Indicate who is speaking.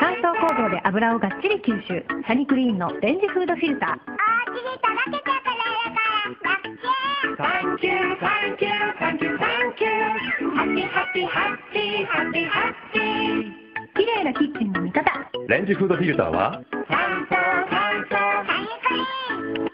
Speaker 1: 乾燥
Speaker 2: 工房で油をがっちり吸収サニクリーンのレンジフードフィルター
Speaker 3: おうちに届けてくれるからキー
Speaker 1: サンキューサンキューサンキューサンキューハッピーハッピーハッピーハッピーハッピー
Speaker 2: 綺麗なキッチンの味方
Speaker 4: レンジフードフィルターは乾燥乾燥サニクリーン